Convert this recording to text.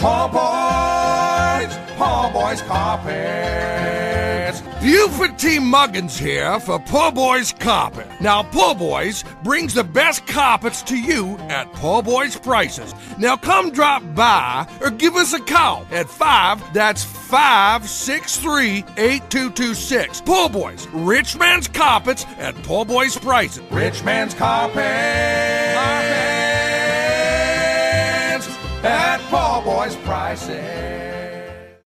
Po Boyz, Po Boyz Carpets. Buford T. Muggins here for Poor Boys Carpet. Now, Poor Boys brings the best carpets to you at Poor Boys prices. Now, come drop by or give us a call at 5, that's 563 8226. Poor Boys, Rich Man's Carpets at Poor Boys prices. Rich Man's Carpets. Po Boyz Prices.